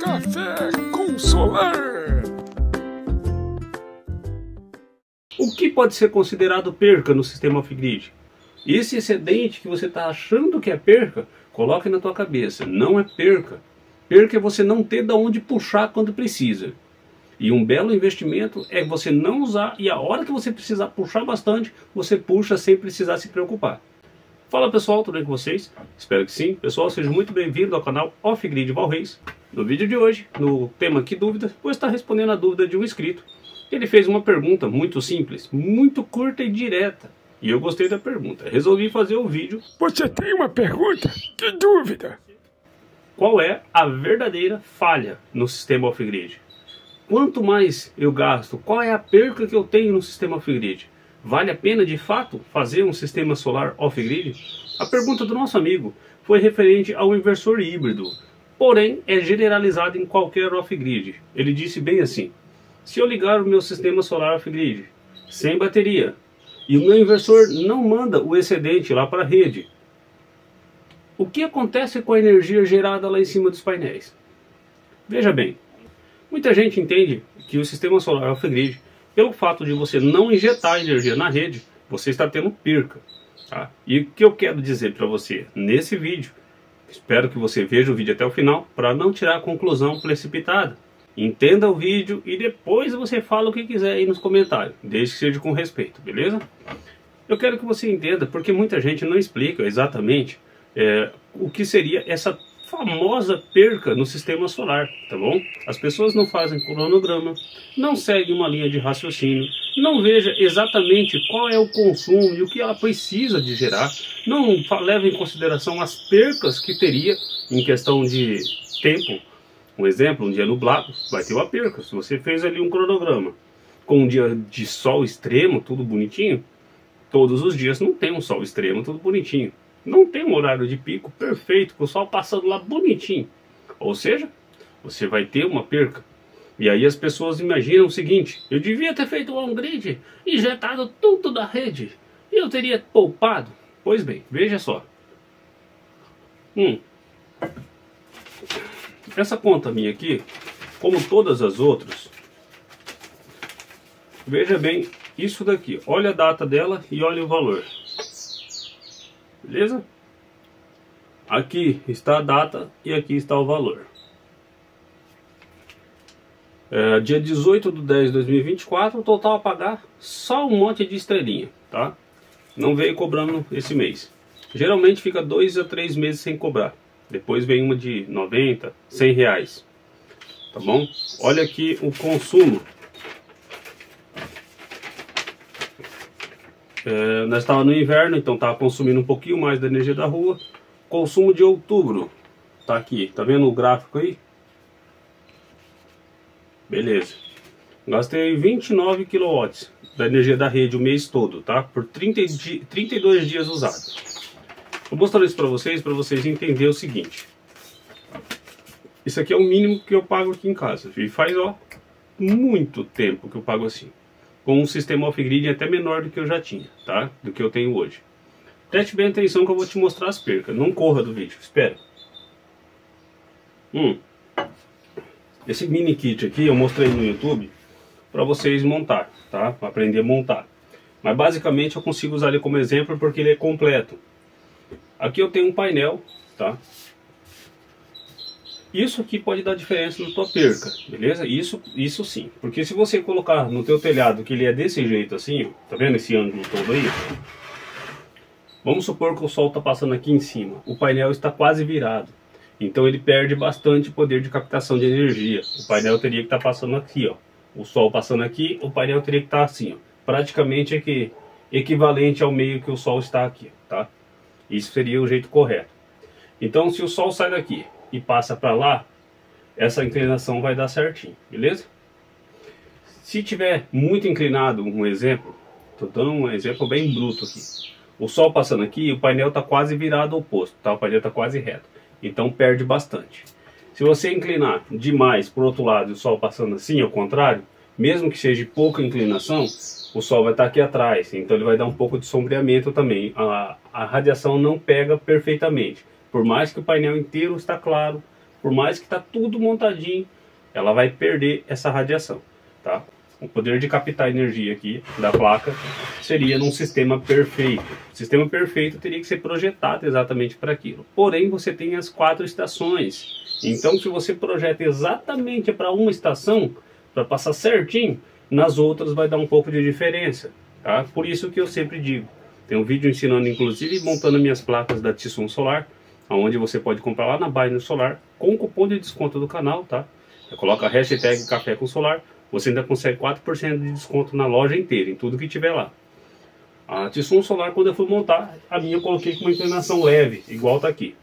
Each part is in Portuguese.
Café com solar. O que pode ser considerado perca no sistema off-grid? Esse excedente que você está achando que é perca, coloque na tua cabeça, não é perca. Perca é você não ter de onde puxar quando precisa. E um belo investimento é você não usar e a hora que você precisar puxar bastante, você puxa sem precisar se preocupar. Fala pessoal, tudo bem com vocês? Espero que sim. Pessoal, seja muito bem-vindo ao canal Off Grid Valreis. No vídeo de hoje, no tema Que Dúvida, vou estar respondendo a dúvida de um inscrito. Ele fez uma pergunta muito simples, muito curta e direta. E eu gostei da pergunta. Resolvi fazer o vídeo. Você tem uma pergunta? Que dúvida? Qual é a verdadeira falha no sistema off-grid? Quanto mais eu gasto, qual é a perca que eu tenho no sistema off-grid? Vale a pena de fato fazer um sistema solar off-grid? A pergunta do nosso amigo foi referente ao inversor híbrido, porém é generalizado em qualquer off-grid. Ele disse bem assim: se eu ligar o meu sistema solar off-grid sem bateria e o meu inversor não manda o excedente lá para a rede, o que acontece com a energia gerada lá em cima dos painéis? Veja bem, muita gente entende que o sistema solar off-grid pelo fato de você não injetar energia na rede, você está tendo perca. Tá? E o que eu quero dizer para você nesse vídeo, espero que você veja o vídeo até o final para não tirar a conclusão precipitada. Entenda o vídeo e depois você fala o que quiser aí nos comentários, desde que seja com respeito, beleza? Eu quero que você entenda, porque muita gente não explica exatamente é, o que seria essa famosa perca no sistema solar, tá bom? As pessoas não fazem cronograma, não seguem uma linha de raciocínio, não veja exatamente qual é o consumo e o que ela precisa de gerar, não leva em consideração as percas que teria em questão de tempo. Um exemplo, um dia nublado, vai ter uma perca. Se você fez ali um cronograma com um dia de sol extremo, tudo bonitinho, todos os dias não tem um sol extremo, tudo bonitinho. Não tem um horário de pico perfeito, com o sol passando lá bonitinho. Ou seja, você vai ter uma perca. E aí as pessoas imaginam o seguinte: eu devia ter feito um grid, injetado tudo da rede, e eu teria poupado. Pois bem, veja só. Hum. Essa conta minha aqui, como todas as outras, veja bem isso daqui. Olha a data dela e olha o valor. Beleza? Aqui está a data e aqui está o valor. É, dia 18 de 10 de 2024, o total a pagar só um monte de estrelinha, tá? Não veio cobrando esse mês. Geralmente fica dois a três meses sem cobrar. Depois vem uma de 90, 100 reais. Tá bom? Olha aqui o consumo É, nós estávamos no inverno, então estava consumindo um pouquinho mais da energia da rua. Consumo de outubro, tá aqui, tá vendo o gráfico aí? Beleza. Gastei 29 kW da energia da rede o mês todo, tá? Por 30 di 32 dias usado. Vou mostrar isso para vocês, para vocês entenderem o seguinte. Isso aqui é o mínimo que eu pago aqui em casa. E faz, ó, muito tempo que eu pago assim com um sistema off-grid até menor do que eu já tinha, tá? Do que eu tenho hoje. Preste bem atenção que eu vou te mostrar as percas. Não corra do vídeo, espera. Hum. Esse mini kit aqui eu mostrei no YouTube para vocês montar, tá? Pra aprender a montar. Mas basicamente eu consigo usar ele como exemplo porque ele é completo. Aqui eu tenho um painel, tá? Isso aqui pode dar diferença na tua perca, beleza? Isso, isso sim. Porque se você colocar no teu telhado que ele é desse jeito assim, tá vendo esse ângulo todo aí? Vamos supor que o sol está passando aqui em cima. O painel está quase virado. Então ele perde bastante poder de captação de energia. O painel teria que estar tá passando aqui, ó. O sol passando aqui, o painel teria que estar tá assim, ó. Praticamente aqui, equivalente ao meio que o sol está aqui, tá? Isso seria o jeito correto. Então se o sol sai daqui, e passa para lá, essa inclinação vai dar certinho, beleza? Se tiver muito inclinado, um exemplo, estou dando um exemplo bem bruto aqui. O sol passando aqui, o painel está quase virado ao oposto, tá? O painel está quase reto, então perde bastante. Se você inclinar demais para o outro lado e o sol passando assim, ao contrário, mesmo que seja de pouca inclinação, o sol vai estar tá aqui atrás, então ele vai dar um pouco de sombreamento também. A, a radiação não pega perfeitamente. Por mais que o painel inteiro está claro, Por mais que está tudo montadinho, ela vai perder essa radiação, tá? O poder de captar energia aqui da placa seria num sistema perfeito. O sistema perfeito teria que ser projetado exatamente para aquilo. Porém, você tem as quatro estações. Então, se você projeta exatamente para uma estação, para passar certinho, nas outras vai dar um pouco de diferença. Tá? Por isso que eu sempre digo, tem um vídeo ensinando inclusive montando minhas placas da Tissun Solar, onde você pode comprar lá na Binance Solar com o cupom de desconto do canal, tá? Coloca a hashtag café com solar, você ainda consegue 4% de desconto na loja inteira, em tudo que tiver lá. A Tissun Solar, quando eu fui montar, a minha eu coloquei com uma inclinação leve, igual tá aqui.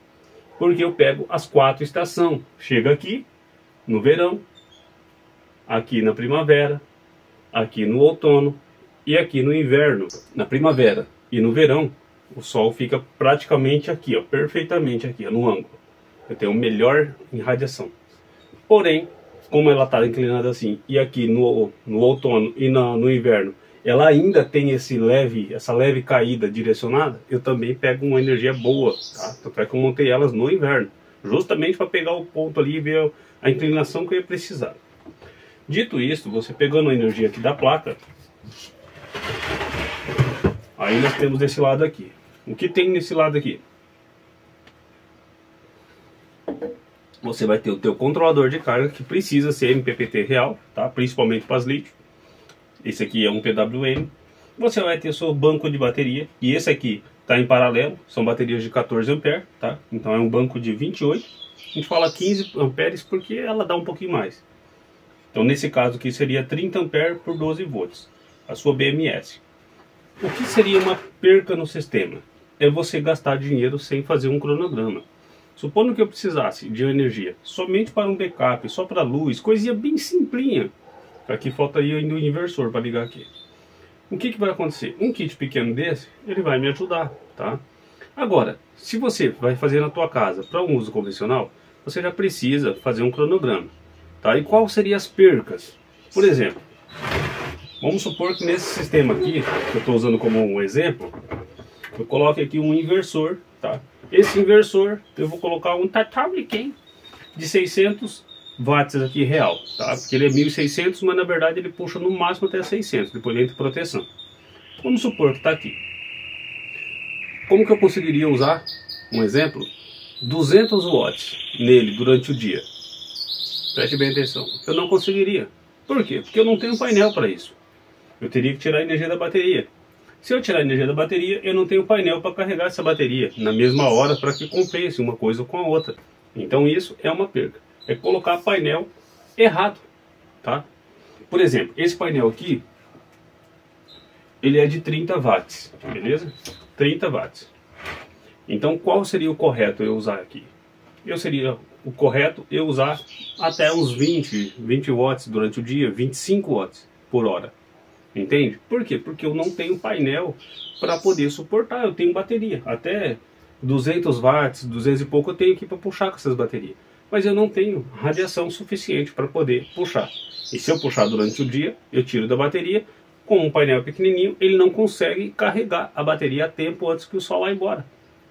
Porque eu pego as quatro estações. Chega aqui, no verão, aqui na primavera, aqui no outono e aqui no inverno. Na primavera e no verão, o sol fica praticamente aqui, ó, perfeitamente aqui, ó, no ângulo. Eu tenho melhor irradiação. Porém, como ela está inclinada assim, e aqui no, no outono e no, no inverno, ela ainda tem esse leve, essa leve caída direcionada, eu também pego uma energia boa, tá? Tanto é que eu montei elas no inverno, justamente para pegar o ponto ali e ver a inclinação que eu ia precisar. Dito isto, você pegando a energia aqui da placa, Aí nós temos desse lado aqui. O que tem nesse lado aqui? Você vai ter o teu controlador de carga que precisa ser MPPT real, tá? Principalmente para as lítio. Esse aqui é um PWM. Você vai ter o seu banco de bateria e esse aqui está em paralelo, são baterias de 14 ampere, tá? Então é um banco de 28. A gente fala 15 amperes porque ela dá um pouquinho mais. Então nesse caso aqui seria 30 ampere por 12 volts, a sua BMS. O que seria uma perca no sistema? É você gastar dinheiro sem fazer um cronograma. Supondo que eu precisasse de energia somente para um backup, só para luz, coisinha bem simplinha. Aqui faltaria ainda o inversor para ligar aqui. O que, que vai acontecer? Um kit pequeno desse, ele vai me ajudar, tá? Agora, se você vai fazer na tua casa para um uso convencional, você já precisa fazer um cronograma, tá? E quais seriam as percas? Por exemplo, Vamos supor que nesse sistema aqui, que eu estou usando como um exemplo, eu coloque aqui um inversor, tá? Esse inversor, eu vou colocar um Tatariken de 600 watts aqui real, tá? Porque ele é 1600, mas na verdade ele puxa no máximo até 600, depois ele entra proteção. Vamos supor que está aqui. Como que eu conseguiria usar, um exemplo, 200 watts nele durante o dia? Preste bem atenção. Eu não conseguiria. Por quê? Porque eu não tenho painel para isso eu teria que tirar a energia da bateria. Se eu tirar a energia da bateria, eu não tenho painel para carregar essa bateria na mesma hora para que compense uma coisa com a outra. Então isso é uma perda. É colocar painel errado, tá? Por exemplo, esse painel aqui, ele é de 30 watts, beleza? 30 watts. Então qual seria o correto eu usar aqui? Eu seria o correto eu usar até uns 20, 20 watts durante o dia, 25 watts por hora. Entende? Por quê? Porque eu não tenho painel para poder suportar. Eu tenho bateria. Até 200 watts, 200 e pouco eu tenho aqui para puxar com essas baterias. Mas eu não tenho radiação suficiente para poder puxar. E se eu puxar durante o dia, eu tiro da bateria. Com um painel pequenininho, ele não consegue carregar a bateria a tempo antes que o sol vá embora.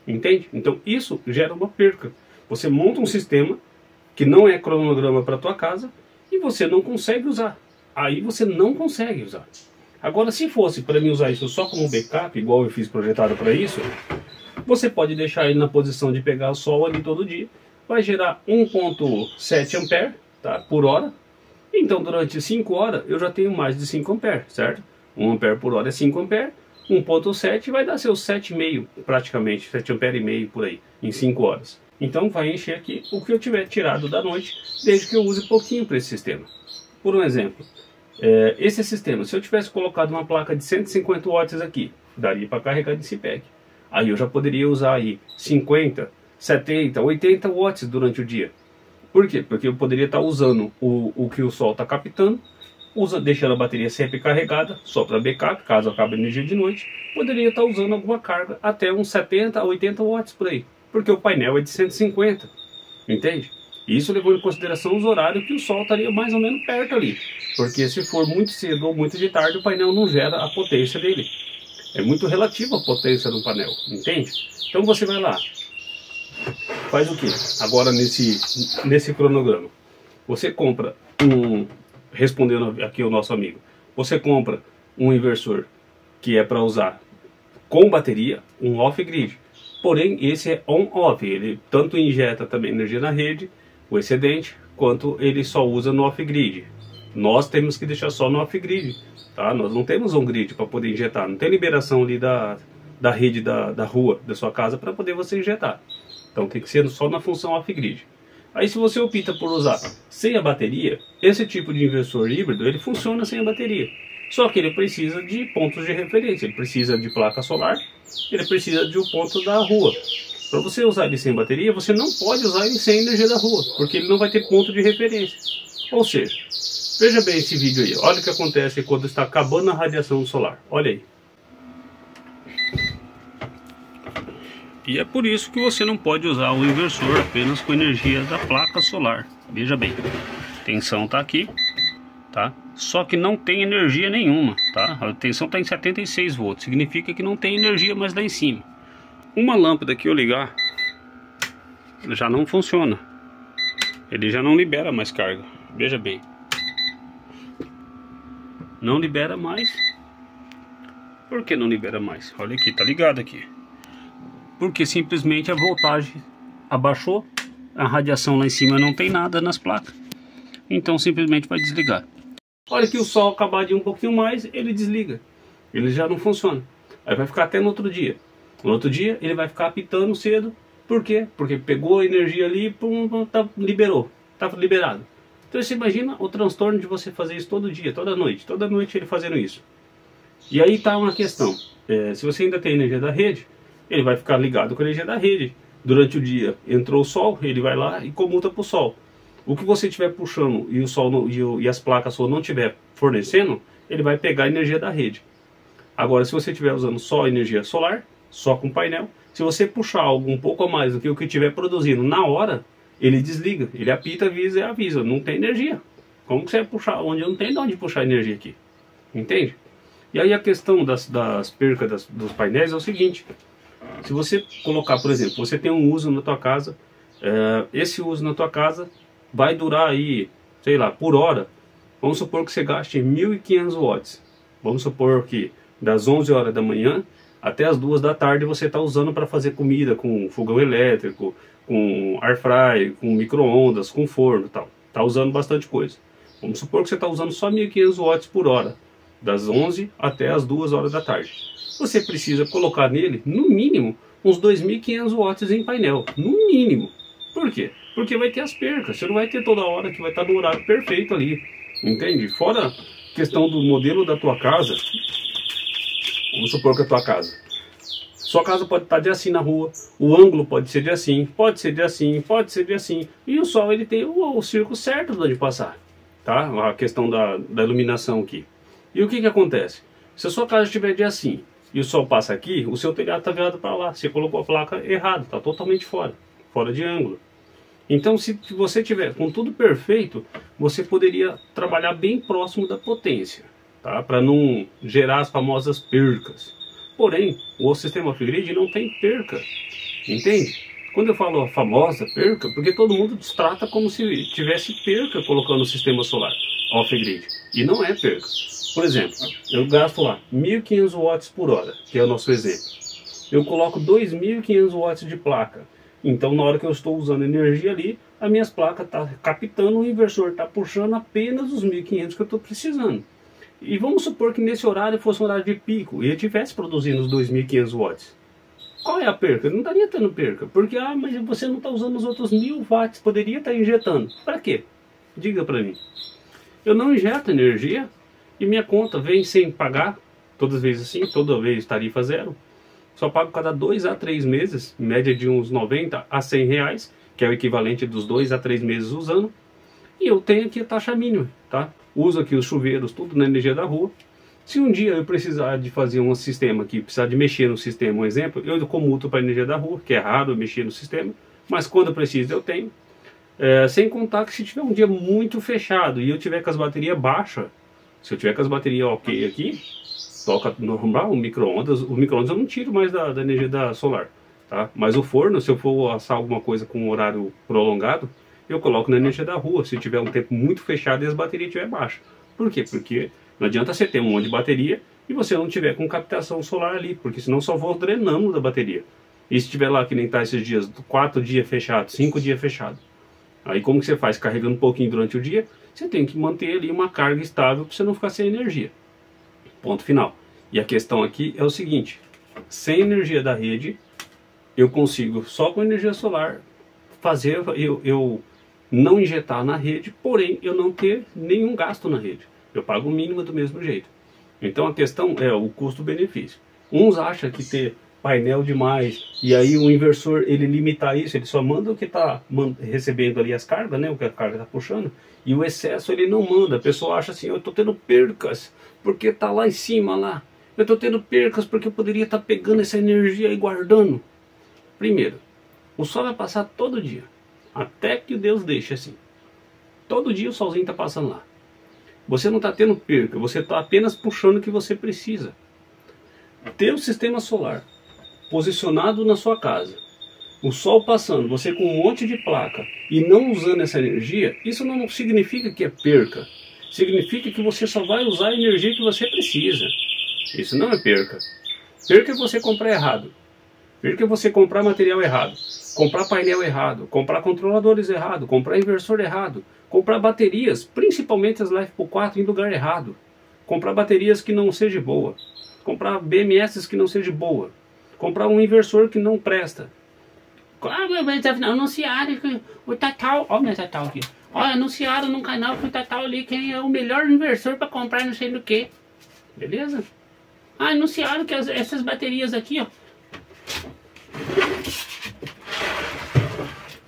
Entende? Então isso gera uma perca. Você monta um sistema que não é cronograma para tua casa e você não consegue usar. Aí você não consegue usar. Agora, se fosse para mim usar isso só como backup, igual eu fiz projetado para isso, você pode deixar ele na posição de pegar sol ali todo dia. Vai gerar 1.7 ampere tá, por hora. Então, durante 5 horas, eu já tenho mais de 5 ampere, certo? 1 ampere por hora é 5 ampere. 1.7 vai dar seus 7,5 praticamente, 7 ampere e meio por aí, em 5 horas. Então vai encher aqui o que eu tiver tirado da noite, desde que eu use pouquinho para esse sistema. Por um exemplo, é, esse sistema, se eu tivesse colocado uma placa de 150 watts aqui, daria para carregar de CPEC. Aí eu já poderia usar aí 50, 70, 80 watts durante o dia. Por quê? Porque eu poderia estar usando o, o que o sol está captando, usa, deixando a bateria sempre carregada, só para backup, caso acabe a energia de noite. Poderia estar usando alguma carga até uns 70 a 80 watts por aí, porque o painel é de 150, entende? Isso levou em consideração os horários que o Sol estaria mais ou menos perto ali. Porque se for muito cedo ou muito de tarde, o painel não gera a potência dele. É muito relativa a potência do painel, entende? Então você vai lá, faz o que? Agora nesse, nesse cronograma. Você compra um, respondendo aqui o nosso amigo, você compra um inversor que é para usar com bateria, um off-grid. Porém, esse é on-off, ele tanto injeta também energia na rede, o excedente, quanto ele só usa no off-grid. Nós temos que deixar só no off-grid, tá? Nós não temos um grid para poder injetar, não tem liberação ali da, da rede da, da rua, da sua casa, para poder você injetar. Então tem que ser só na função off-grid. Aí se você opta por usar sem a bateria, esse tipo de inversor híbrido, ele funciona sem a bateria. Só que ele precisa de pontos de referência, ele precisa de placa solar, ele precisa de um ponto da rua. Para você usar ele sem bateria, você não pode usar ele sem energia da rua, porque ele não vai ter ponto de referência. Ou seja, veja bem esse vídeo aí, olha o que acontece quando está acabando a radiação solar, olha aí. E é por isso que você não pode usar o inversor apenas com energia da placa solar. Veja bem, a tensão está aqui, tá? Só que não tem energia nenhuma, tá? A tensão está em 76 volts, significa que não tem energia mais lá em cima. Uma lâmpada que eu ligar já não funciona. Ele já não libera mais carga. Veja bem. Não libera mais. Por que não libera mais? Olha aqui, tá ligado aqui. Porque simplesmente a voltagem abaixou, a radiação lá em cima não tem nada nas placas. Então simplesmente vai desligar. Olha que o sol acabar de um pouquinho mais, ele desliga. Ele já não funciona. Aí vai ficar até no outro dia. No outro dia ele vai ficar apitando cedo. Por quê? Porque pegou a energia ali e tá, liberou. Tá liberado. Então você imagina o transtorno de você fazer isso todo dia, toda noite. Toda noite ele fazendo isso. E aí está uma questão. É, se você ainda tem energia da rede, ele vai ficar ligado com a energia da rede. Durante o dia entrou o sol, ele vai lá e comuta para o sol. O que você estiver puxando e o sol e, o, e, as placas sua não estiver fornecendo, ele vai pegar a energia da rede. Agora, se você estiver usando só energia solar, só com painel, se você puxar algo um pouco a mais do que o que estiver produzindo na hora, ele desliga, ele apita, avisa e avisa, não tem energia. Como que você vai puxar onde não tem de onde puxar energia aqui? Entende? E aí a questão das, das percas das, dos painéis é o seguinte: se você colocar, por exemplo, você tem um uso na tua casa, é, esse uso na tua casa vai durar aí, sei lá, por hora, vamos supor que você gaste 1.500 watts. Vamos supor que das 11 horas da manhã até as 2 da tarde você está usando para fazer comida com fogão elétrico, com air fry, com micro-ondas, com forno tal. Está usando bastante coisa. Vamos supor que você está usando só 1.500 watts por hora, das 11 até as 2 horas da tarde. Você precisa colocar nele, no mínimo, uns 2.500 watts em painel, no mínimo. Por quê? Porque vai ter as percas. Você não vai ter toda hora que vai estar no horário perfeito ali. Entende? Fora questão do modelo da tua casa. Vamos supor que a tua casa. Sua casa pode estar de assim na rua, o ângulo pode ser de assim, pode ser de assim, pode ser de assim. E o sol ele tem o, o círculo certo de onde passar. Tá? A questão da, da iluminação aqui. E o que, que acontece? Se a sua casa estiver de assim e o sol passa aqui, o seu telhado está virado para lá. Você colocou a placa errado, está totalmente fora, fora de ângulo. Então, se você tiver com tudo perfeito, você poderia trabalhar bem próximo da potência, tá? para não gerar as famosas percas. Porém, o sistema off-grid não tem perca, entende? Quando eu falo a famosa perca, porque todo mundo trata como se tivesse perca colocando o sistema solar off-grid. E não é perca. Por exemplo, eu gasto lá 1.500 watts por hora, que é o nosso exemplo. Eu coloco 2.500 watts de placa então, na hora que eu estou usando energia ali, as minhas placas tá captando, o inversor está puxando apenas os 1.500 que eu estou precisando. E vamos supor que nesse horário fosse um horário de pico e eu estivesse produzindo os 2.500 watts. Qual é a perca? Não estaria tendo perca. Porque, ah, mas você não está usando os outros 1.000 watts, poderia estar tá injetando. Para quê? Diga para mim. Eu não injeto energia e minha conta vem sem pagar, todas as vezes assim, toda vez tarifa zero só pago cada dois a três meses, média de uns 90 a 100 reais, que é o equivalente dos dois a três meses usando. E eu tenho aqui a taxa mínima, tá? Uso aqui os chuveiros, tudo na energia da rua. Se um dia eu precisar de fazer um sistema aqui, precisar de mexer no sistema, um exemplo, eu comuto para a energia da rua, que é raro mexer no sistema, mas quando eu preciso eu tenho. É, sem contar que se tiver um dia muito fechado e eu tiver com as baterias baixas, se eu tiver com as baterias ok aqui, toca normal, o micro-ondas. O micro-ondas eu não tiro mais da, da, energia da solar. Tá? Mas o forno, se eu for assar alguma coisa com um horário prolongado, eu coloco na energia da rua, se tiver um tempo muito fechado e as baterias estiverem baixas. Por quê? Porque não adianta você ter um monte de bateria e você não tiver com captação solar ali, porque senão só vou drenando da bateria. E se tiver lá que nem tá esses dias, quatro dias fechado, cinco dias fechado, aí como que você faz? Carregando um pouquinho durante o dia, você tem que manter ali uma carga estável para você não ficar sem energia. Ponto final. E a questão aqui é o seguinte: sem energia da rede, eu consigo só com energia solar fazer eu, eu não injetar na rede, porém eu não ter nenhum gasto na rede. Eu pago o mínimo do mesmo jeito. Então a questão é o custo-benefício. Uns acham que ter painel demais e aí o inversor ele limitar isso, ele só manda o que está recebendo ali as cargas, né, o que a carga está puxando, e o excesso ele não manda. A pessoa acha assim, eu estou tendo percas porque está lá em cima lá. Eu estou tendo percas porque eu poderia estar tá pegando essa energia e guardando. Primeiro, o sol vai passar todo dia, até que Deus deixe assim. Todo dia o solzinho está passando lá. Você não está tendo perca, você está apenas puxando o que você precisa. Ter o sistema solar posicionado na sua casa, o sol passando, você com um monte de placa e não usando essa energia, isso não significa que é perca. Significa que você só vai usar a energia que você precisa. Isso não é perca. Perca é você comprar errado. Perca é você comprar material errado comprar painel errado, comprar controladores errado, comprar inversor errado, comprar baterias, principalmente as LiFePo 4 em lugar errado, comprar baterias que não seja boa, comprar BMS que não seja boa, comprar um inversor que não presta. Anunciaram que o Tatal, olha o meu Tatal aqui, olha, anunciaram no canal que o Tatal ali quem é o melhor inversor para comprar não sei do que. Beleza? Ah, anunciaram que as, essas baterias aqui, ó,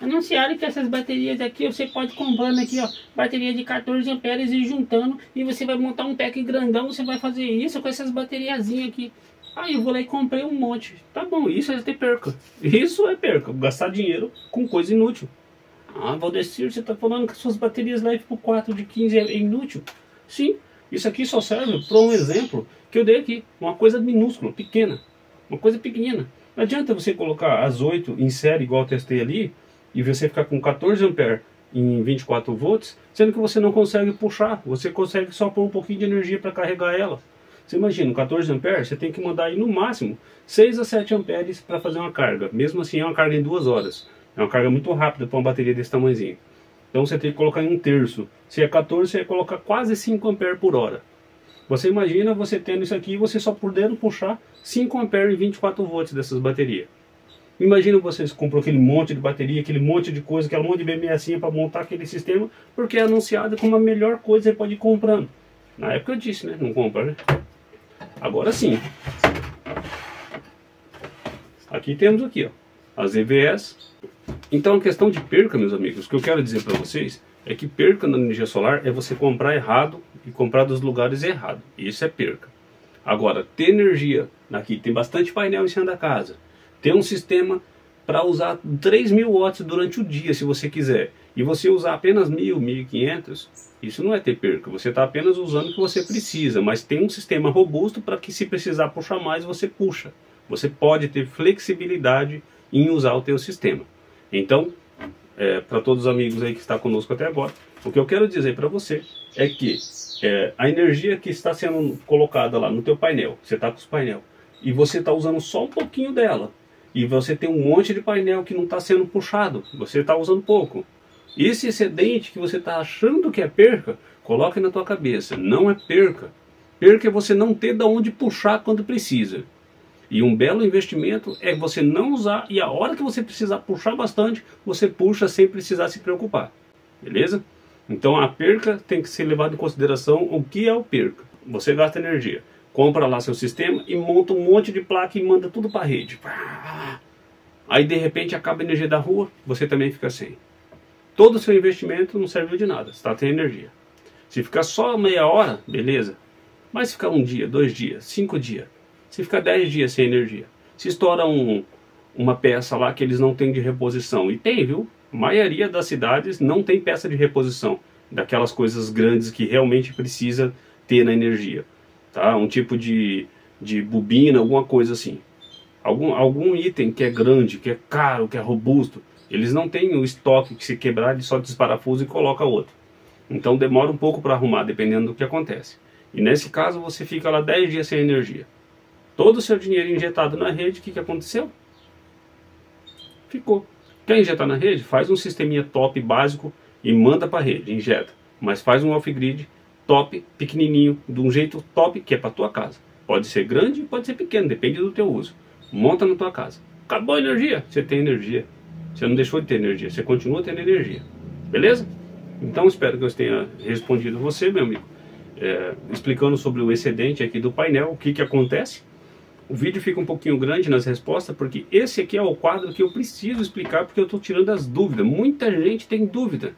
anunciaram que essas baterias aqui você pode comprando aqui, ó, bateria de 14 amperes e juntando e você vai montar um pack grandão, você vai fazer isso com essas bateriazinhas aqui. Aí eu vou lá e comprei um monte. Tá bom, isso é ter perca. Isso é perca, gastar dinheiro com coisa inútil. Ah, Valdecir, você está falando que suas baterias Life por 4 de 15 é inútil? Sim, isso aqui só serve para um exemplo que eu dei aqui. Uma coisa minúscula, pequena. Uma coisa pequena. Não adianta você colocar as 8 em série igual eu testei ali e você ficar com 14 amperes em 24 volts, sendo que você não consegue puxar, você consegue só pôr um pouquinho de energia para carregar ela. Você imagina, 14 amperes, você tem que mandar aí no máximo 6 a 7 amperes para fazer uma carga. Mesmo assim é uma carga em duas horas. É uma carga muito rápida para uma bateria desse tamanhozinho. Então você tem que colocar em um terço. Se é 14, você vai colocar quase 5 amperes por hora. Você imagina você tendo isso aqui e você só podendo puxar 5 amperes e 24 volts dessas baterias. Imagina vocês compram aquele monte de bateria, aquele monte de coisa, aquele monte de BMS para montar aquele sistema, porque é anunciado como a melhor coisa que você pode ir comprando. Na época eu disse, né? Não compra, né? Agora sim. Aqui temos aqui, ó, as EVS. Então a questão de perca, meus amigos, o que eu quero dizer para vocês é que perca na energia solar é você comprar errado e comprar dos lugares errados. Isso é perca. Agora, ter energia, aqui tem bastante painel em cima da casa, ter um sistema para usar 3 mil watts durante o dia, se você quiser, e você usar apenas 1.000, 1.500, isso não é ter perca, você está apenas usando o que você precisa, mas tem um sistema robusto para que se precisar puxar mais, você puxa. Você pode ter flexibilidade em usar o teu sistema. Então, é, para todos os amigos aí que estão conosco até agora, o que eu quero dizer para você é que é, a energia que está sendo colocada lá no teu painel, você está com os painel, e você está usando só um pouquinho dela, e você tem um monte de painel que não está sendo puxado, você está usando pouco. Esse excedente que você está achando que é perca, coloque na tua cabeça, não é perca. Perca é você não ter de onde puxar quando precisa. E um belo investimento é você não usar e a hora que você precisar puxar bastante, você puxa sem precisar se preocupar. Beleza? Então a perca tem que ser levada em consideração o que é o perca. Você gasta energia compra lá seu sistema e monta um monte de placa e manda tudo para a rede. Aí de repente acaba a energia da rua, você também fica sem. Todo o seu investimento não serviu de nada, está sem energia. Se ficar só meia hora, beleza. Mas se ficar um dia, dois dias, cinco dias, se ficar dez dias sem energia, se estoura um, uma peça lá que eles não têm de reposição, e tem, viu? A maioria das cidades não tem peça de reposição, daquelas coisas grandes que realmente precisa ter na energia tá? Um tipo de, de bobina, alguma coisa assim. algum, algum item que é grande, que é caro, que é robusto, eles não têm o estoque que se quebrar, ele só desparafusa e coloca outro. Então demora um pouco para arrumar, dependendo do que acontece. E nesse caso você fica lá 10 dias sem energia. Todo o seu dinheiro injetado na rede, o que, que aconteceu? Ficou. Quer injetar na rede? Faz um sisteminha top básico e manda para a rede, injeta. Mas faz um off-grid top, pequenininho, de um jeito top que é para tua casa. Pode ser grande, pode ser pequeno, depende do teu uso. Monta na tua casa. Acabou a energia, você tem energia. Você não deixou de ter energia, você continua tendo energia. Beleza? Então espero que eu tenha respondido você, meu amigo, é, explicando sobre o excedente aqui do painel, o que, que acontece. O vídeo fica um pouquinho grande nas respostas, porque esse aqui é o quadro que eu preciso explicar, porque eu estou tirando as dúvidas. Muita gente tem dúvida.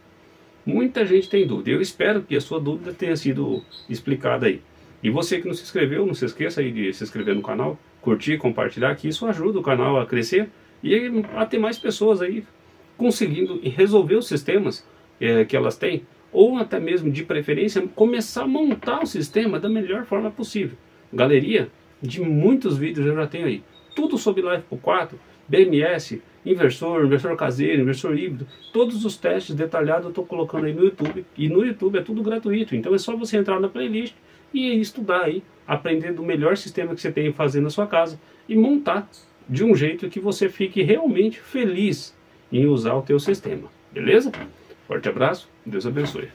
Muita gente tem dúvida. Eu espero que a sua dúvida tenha sido explicada aí. E você que não se inscreveu, não se esqueça aí de se inscrever no canal, curtir, compartilhar, que isso ajuda o canal a crescer e a ter mais pessoas aí conseguindo resolver os sistemas é, que elas têm, ou até mesmo de preferência começar a montar o sistema da melhor forma possível. Galeria de muitos vídeos eu já tenho aí, tudo sobre Life Pro 4, BMS, inversor, inversor caseiro, inversor híbrido, todos os testes detalhados eu estou colocando aí no YouTube, e no YouTube é tudo gratuito, então é só você entrar na playlist e estudar aí, aprender do melhor sistema que você tem fazer na sua casa e montar de um jeito que você fique realmente feliz em usar o teu sistema, beleza? Forte abraço, Deus abençoe.